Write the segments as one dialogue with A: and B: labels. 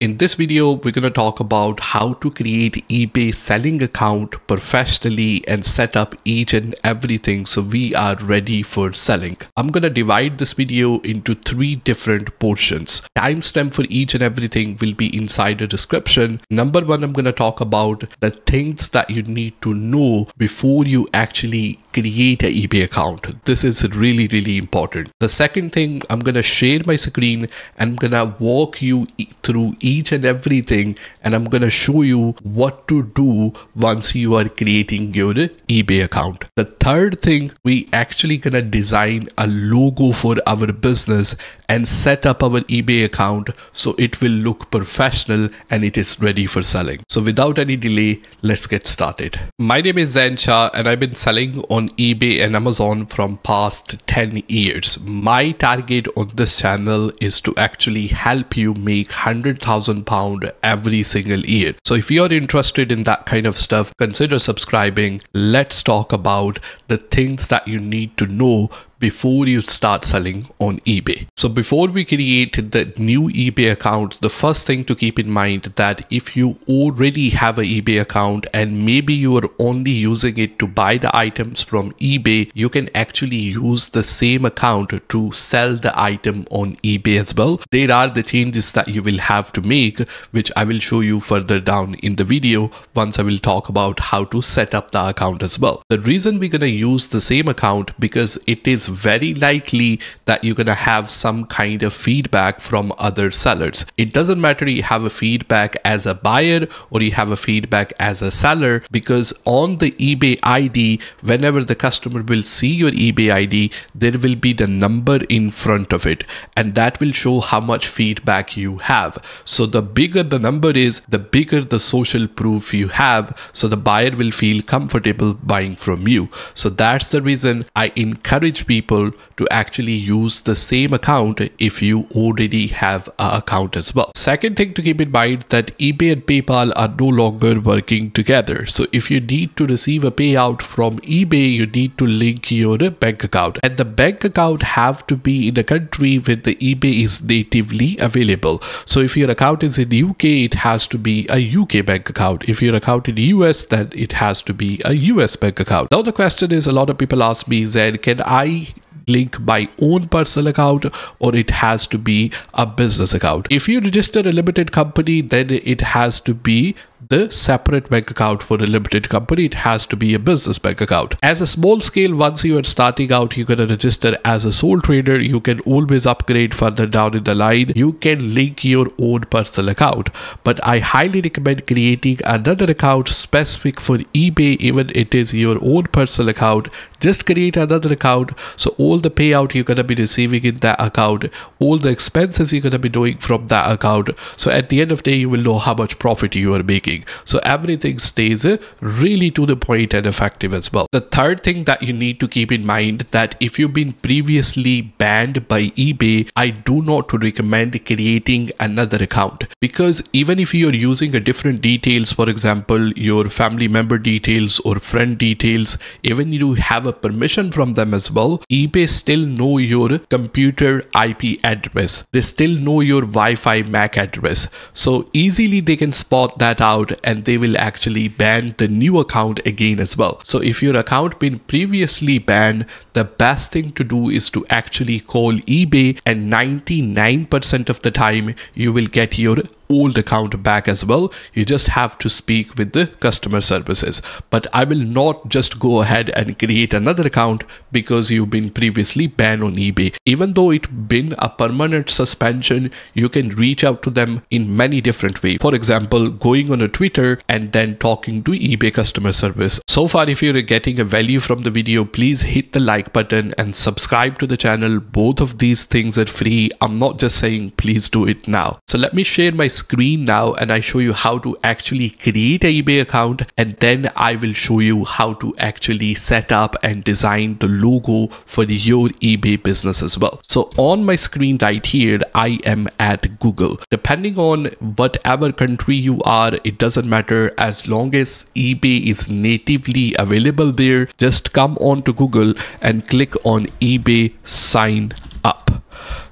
A: In this video, we're going to talk about how to create eBay selling account professionally and set up each and everything so we are ready for selling. I'm going to divide this video into three different portions. Timestamp for each and everything will be inside the description. Number one, I'm going to talk about the things that you need to know before you actually create an eBay account. This is really, really important. The second thing, I'm going to share my screen and I'm going to walk you through each and everything and I'm going to show you what to do once you are creating your eBay account. The third thing, we actually going to design a logo for our business and set up our eBay account so it will look professional and it is ready for selling. So without any delay, let's get started. My name is Zain Shah and I've been selling on eBay and Amazon from past 10 years. My target on this channel is to actually help you make 100,000 pound every single year. So if you're interested in that kind of stuff, consider subscribing. Let's talk about the things that you need to know before you start selling on eBay. So before we create the new eBay account, the first thing to keep in mind that if you already have an eBay account and maybe you are only using it to buy the items from eBay, you can actually use the same account to sell the item on eBay as well. There are the changes that you will have to make, which I will show you further down in the video once I will talk about how to set up the account as well. The reason we're going to use the same account because it is very likely that you're going to have some kind of feedback from other sellers. It doesn't matter you have a feedback as a buyer or you have a feedback as a seller because on the eBay ID, whenever the customer will see your eBay ID, there will be the number in front of it and that will show how much feedback you have. So the bigger the number is, the bigger the social proof you have. So the buyer will feel comfortable buying from you. So that's the reason I encourage people people to actually use the same account if you already have an account as well. Second thing to keep in mind that eBay and PayPal are no longer working together. So if you need to receive a payout from eBay, you need to link your bank account and the bank account have to be in a country where the eBay is natively available. So if your account is in the UK, it has to be a UK bank account. If your account in the US, then it has to be a US bank account. Now the question is a lot of people ask me, Zain, can I link my own personal account or it has to be a business account. If you register a limited company, then it has to be the separate bank account for a limited company. It has to be a business bank account. As a small scale, once you are starting out, going to register as a sole trader. You can always upgrade further down in the line. You can link your own personal account. But I highly recommend creating another account specific for eBay, even it is your own personal account. Just create another account. So all the payout you're going to be receiving in that account, all the expenses you're going to be doing from that account. So at the end of the day, you will know how much profit you are making. So everything stays uh, really to the point and effective as well. The third thing that you need to keep in mind that if you've been previously banned by eBay, I do not recommend creating another account because even if you're using a different details, for example, your family member details or friend details, even you have a permission from them as well, eBay still know your computer IP address. They still know your Wi-Fi MAC address. So easily they can spot that out and they will actually ban the new account again as well. So if your account been previously banned, the best thing to do is to actually call eBay and 99% of the time you will get your old account back as well. You just have to speak with the customer services. But I will not just go ahead and create another account because you've been previously banned on eBay. Even though it's been a permanent suspension, you can reach out to them in many different ways. For example, going on a Twitter and then talking to eBay customer service. So far, if you're getting a value from the video, please hit the like button and subscribe to the channel. Both of these things are free. I'm not just saying please do it now. So let me share my screen now and I show you how to actually create a eBay account and then I will show you how to actually set up and design the logo for your eBay business as well. So on my screen right here, I am at Google. Depending on whatever country you are, it doesn't matter as long as eBay is natively available there. Just come on to Google and click on eBay sign up.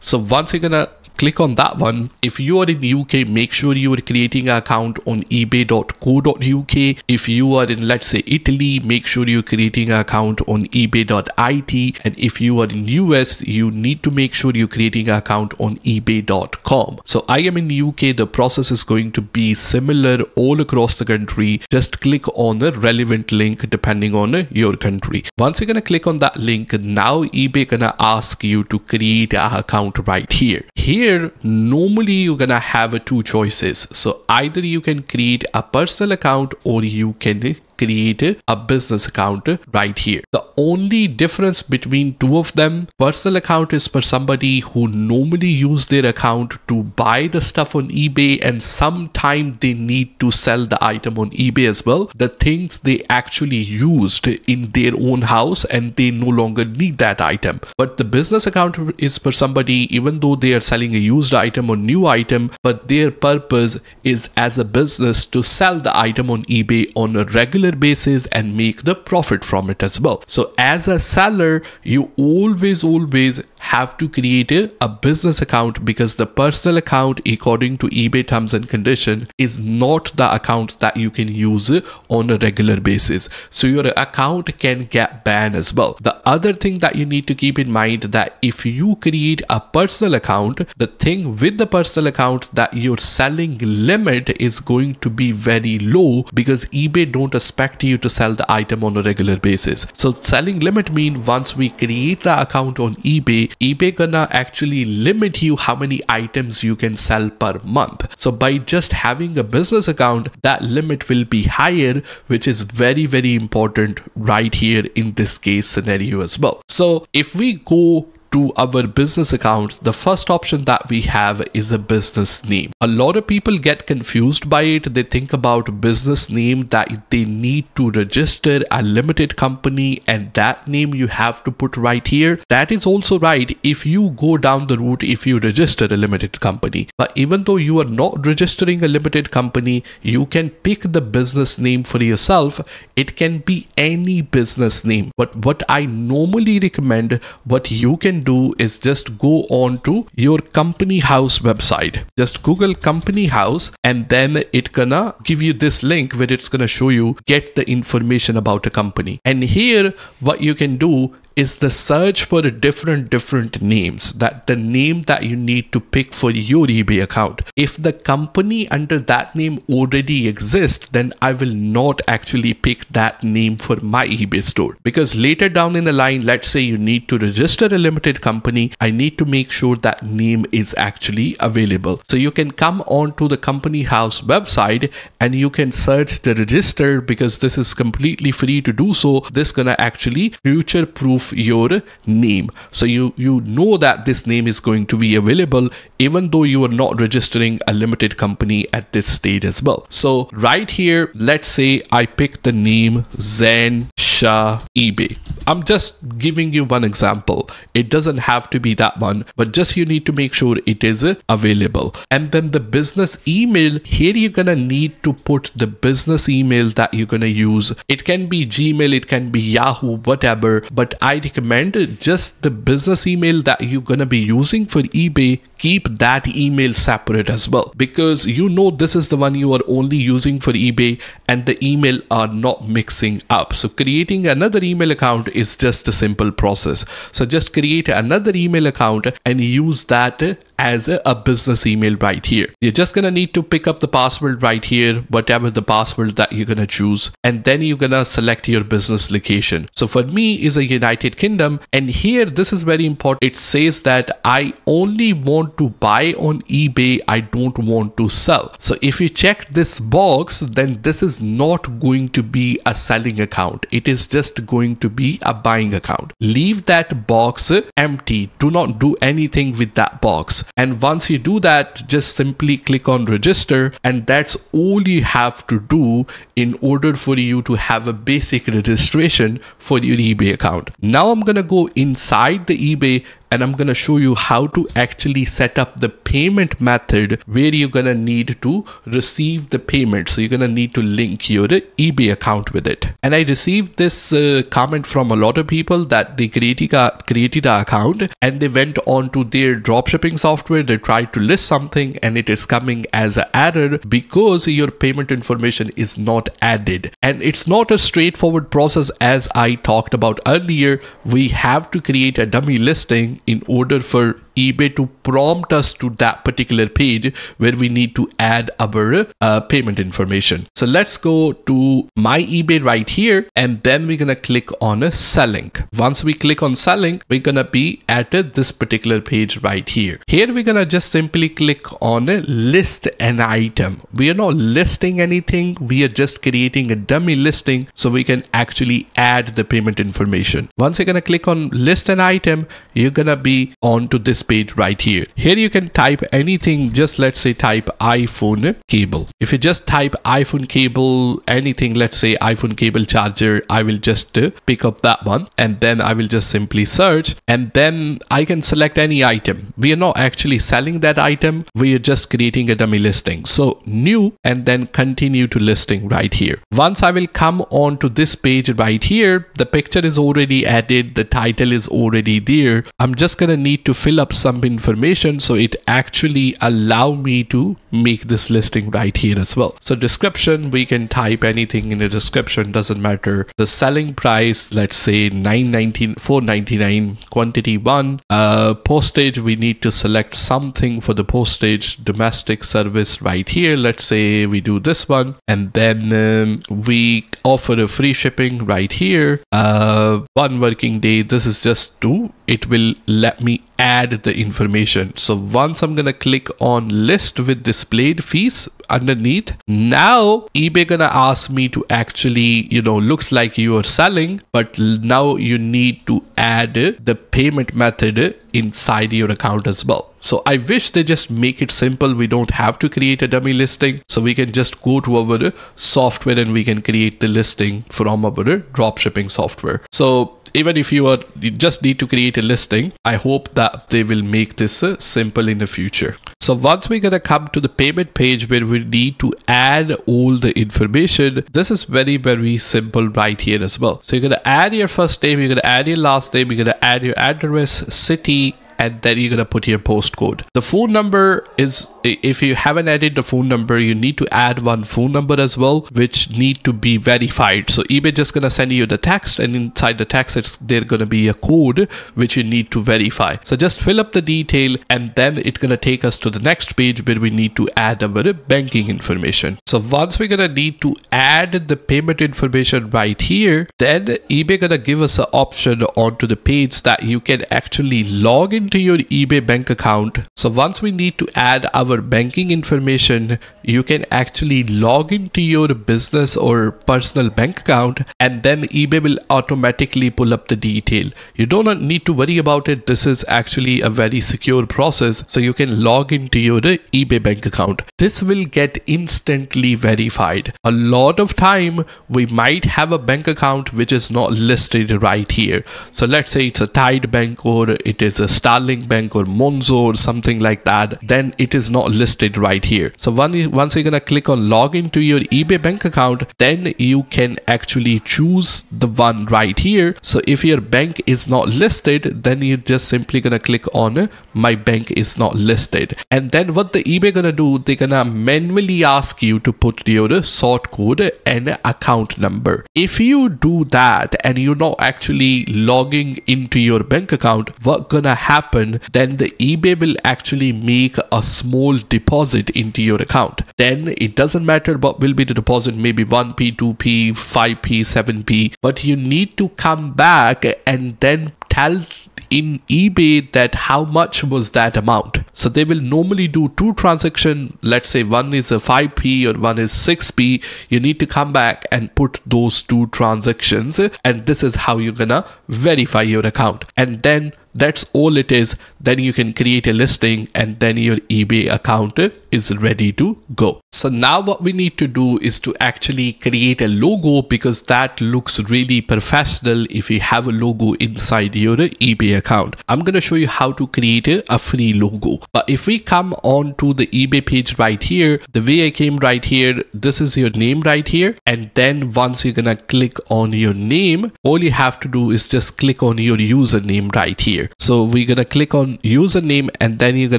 A: So once you're gonna click on that one. If you are in the UK, make sure you are creating an account on ebay.co.uk. If you are in, let's say, Italy, make sure you're creating an account on ebay.it. And if you are in US, you need to make sure you're creating an account on ebay.com. So I am in UK. The process is going to be similar all across the country. Just click on the relevant link depending on your country. Once you're going to click on that link, now eBay gonna ask you to create an account right here. Here, normally you're gonna have two choices. So either you can create a personal account or you can create a business account right here. The only difference between two of them, personal account is for somebody who normally use their account to buy the stuff on eBay and sometime they need to sell the item on eBay as well. The things they actually used in their own house and they no longer need that item. But the business account is for somebody even though they are selling a used item or new item, but their purpose is as a business to sell the item on eBay on a regular regular basis and make the profit from it as well. So as a seller, you always, always have to create a, a business account because the personal account according to eBay terms and condition is not the account that you can use on a regular basis. So your account can get banned as well. The other thing that you need to keep in mind that if you create a personal account, the thing with the personal account that your selling limit is going to be very low because eBay don't expect you to sell the item on a regular basis. So selling limit mean once we create the account on eBay, eBay gonna actually limit you how many items you can sell per month. So by just having a business account, that limit will be higher, which is very, very important right here in this case scenario as well. So if we go to our business account, the first option that we have is a business name. A lot of people get confused by it. They think about business name that they need to register a limited company and that name you have to put right here. That is also right if you go down the route if you register a limited company. But even though you are not registering a limited company, you can pick the business name for yourself. It can be any business name. But what I normally recommend, what you can do is just go on to your company house website. Just Google company house and then it gonna give you this link where it's gonna show you get the information about a company. And here what you can do is the search for different different names that the name that you need to pick for your ebay account. If the company under that name already exists then i will not actually pick that name for my ebay store. Because later down in the line let's say you need to register a limited company i need to make sure that name is actually available. So you can come on to the company house website and you can search the register because this is completely free to do so. This gonna actually future proof your name. So you you know that this name is going to be available even though you are not registering a limited company at this stage as well. So right here let's say i pick the name zain shah ebay I'm just giving you one example. It doesn't have to be that one, but just you need to make sure it is available. And then the business email, here you're gonna need to put the business email that you're gonna use. It can be Gmail, it can be Yahoo, whatever, but I recommend just the business email that you're gonna be using for eBay keep that email separate as well because you know this is the one you are only using for eBay and the email are not mixing up. So creating another email account is just a simple process. So just create another email account and use that as a, a, business email right here. You're just gonna need to pick up the password right here, whatever the password that you're gonna choose, and then you're gonna select your business location. So for me is a United Kingdom, and here this is very important. It says that I only want to buy on eBay, I don't want to sell. So if you check this box, then this is not going to be a selling account. It is just going to be a buying account. Leave that box empty. Do not do anything with that box and once you do that just simply click on register and that's all you have to do in order for you to have a basic registration for your ebay account. Now i'm gonna go inside the ebay and I'm gonna show you how to actually set up the payment method where you're gonna need to receive the payment. So you're gonna need to link your eBay account with it. And I received this uh, comment from a lot of people that they created a, created an account and they went on to their dropshipping software. They tried to list something and it is coming as an error because your payment information is not added. And it's not a straightforward process as I talked about earlier. We have to create a dummy listing in order for eBay to prompt us to that particular page where we need to add our uh, payment information. So let's go to my eBay right here and then we're gonna click on a selling. Once we click on selling, we're gonna be at this particular page right here. Here we're gonna just simply click on a list an item. We are not listing anything. We are just creating a dummy listing so we can actually add the payment information. Once you're gonna click on list an item, you're gonna be on to this page right here. Here you can type anything, just let's say type iPhone cable. If you just type iPhone cable, anything, let's say iPhone cable charger, I will just uh, pick up that one and then I will just simply search and then I can select any item. We are not actually selling that item. We are just creating a dummy listing. So new and then continue to listing right here. Once I will come on to this page right here, the picture is already added. The title is already there. I'm just going to need to fill up some information so it actually allow me to make this listing right here as well. So description we can type anything in the description doesn't matter. The selling price let's say 919 499 quantity one. Uh postage we need to select something for the postage. Domestic service right here let's say we do this one. And then um, we offer a free shipping right here. Uh one working day this is just to it will let me add the information. So once I'm gonna click on list with displayed fees underneath, now eBay gonna ask me to actually, you know, looks like you are selling, but now you need to add the payment method inside your account as well. So I wish they just make it simple. We don't have to create a dummy listing. So we can just go to our software and we can create the listing from our dropshipping software. So even if you are you just need to create a listing i hope that they will make this uh, simple in the future. So once we're gonna come to the payment page where we need to add all the information this is very very simple right here as well. So you're gonna add your first name you're gonna add your last name you're gonna add your address city and then you're gonna put your postcode. The phone number is if you haven't added the phone number, you need to add one phone number as well, which need to be verified. So eBay just gonna send you the text, and inside the text, it's there gonna be a code which you need to verify. So just fill up the detail, and then it's gonna take us to the next page where we need to add our banking information. So once we're gonna need to add the payment information right here, then eBay gonna give us an option onto the page that you can actually log in into your eBay bank account. So once we need to add our banking information, you can actually log into your business or personal bank account and then eBay will automatically pull up the detail. You do not need to worry about it. This is actually a very secure process. So you can log into your eBay bank account. This will get instantly verified. A lot of time we might have a bank account which is not listed right here. So let's say it's a Tide Bank or it is a Star Starling Bank or Monzo or something like that, then it is not listed right here. So once you're gonna click on login to your eBay bank account, then you can actually choose the one right here. So if your bank is not listed, then you're just simply gonna click on my bank is not listed. And then what the eBay gonna do, they're gonna manually ask you to put your sort code and account number. If you do that and you're not actually logging into your bank account, what gonna happen then the eBay will actually make a small deposit into your account. Then it doesn't matter what will be the deposit, maybe 1p, 2p, 5p, 7p, but you need to come back and then tell in eBay that how much was that amount. So they will normally do two transaction. Let's say one is a 5p or one is 6p. You need to come back and put those two transactions and this is how you're gonna verify your account. And then that's all it is then you can create a listing and then your eBay account is ready to go. So now what we need to do is to actually create a logo because that looks really professional if you have a logo inside your eBay account. I'm going to show you how to create a, free logo. But if we come on to the eBay page right here, the way I came right here, this is your name right here. And then once you're going to click on your name, all you have to do is just click on your username right here. So we're going to click on username and then you're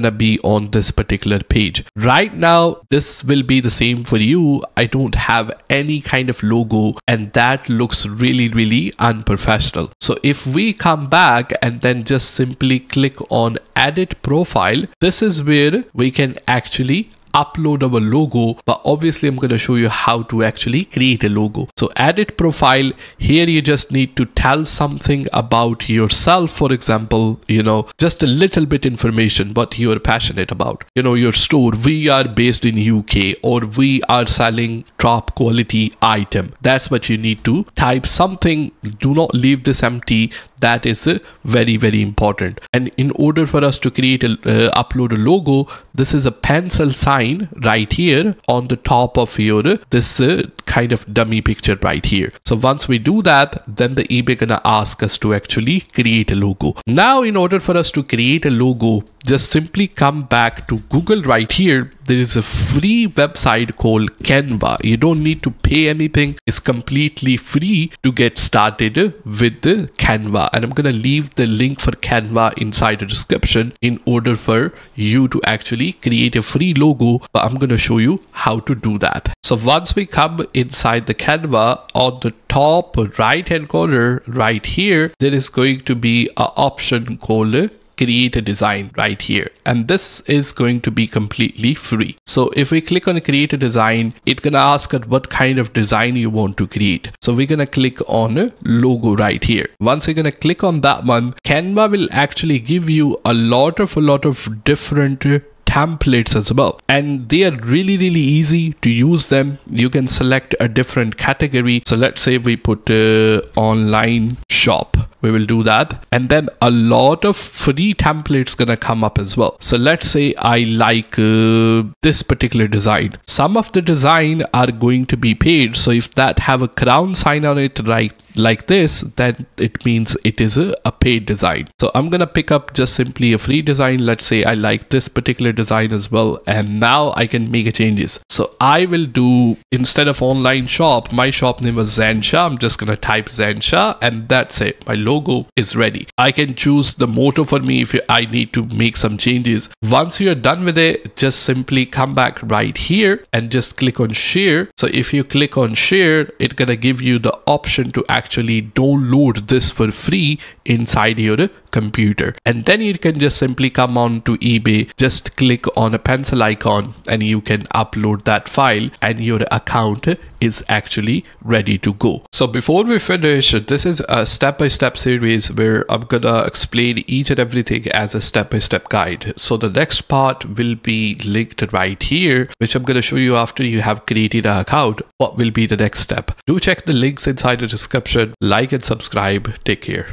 A: to be on this particular page. Right now, this will be the same for you. I don't have any kind of logo and that looks really, really unprofessional. So if we come back and then just simply click on edit profile, this is where we can actually upload our logo but obviously i'm going to show you how to actually create a logo. So edit profile. Here you just need to tell something about yourself. For example you know just a little bit information what you're passionate about. You know your store we are based in uk or we are selling top quality item. That's what you need to type something. Do not leave this empty that is uh, very very important. And in order for us to create a uh, upload a logo this is a pencil sign right here on the top of your uh, this uh, kind of dummy picture right here. So once we do that then the ebay gonna ask us to actually create a logo. Now in order for us to create a logo just simply come back to Google right here. There is a free website called Canva. You don't need to pay anything. It's completely free to get started with the Canva. And I'm going to leave the link for Canva inside the description in order for you to actually create a free logo. But I'm going to show you how to do that. So once we come inside the Canva on the top right hand corner right here, there is going to be an option called create a design right here. And this is going to be completely free. So if we click on create a design it's gonna ask us what kind of design you want to create. So we're gonna click on a logo right here. Once you're gonna click on that one canva will actually give you a lot of a lot of different templates as well. And they are really really easy to use them. You can select a different category. So let's say we put uh, online shop. We will do that. And then a lot of free templates gonna come up as well. So let's say i like uh, this particular design. Some of the design are going to be paid. So if that have a crown sign on it right like this then it means it is a, a paid design. So i'm gonna pick up just simply a free design. Let's say i like this particular design as well and now i can make changes. So i will do instead of online shop my shop name was zansha i'm just gonna type zansha and that's it. My logo is ready. I can choose the motto for me if i need to make some changes. Once you're done with it just simply come back right here and just click on share. So if you click on share it's gonna give you the option to actually download this for free inside your computer. And then you can just simply come on to ebay just click on a pencil icon and you can upload that file and your account is actually ready to go. So before we finish this is a step-by-step -step series where i'm gonna explain each and everything as a step-by-step -step guide. So the next part will be linked right here which i'm gonna show you after you have created an account. What will be the next step? Do check the links inside the description. Like and subscribe. Take care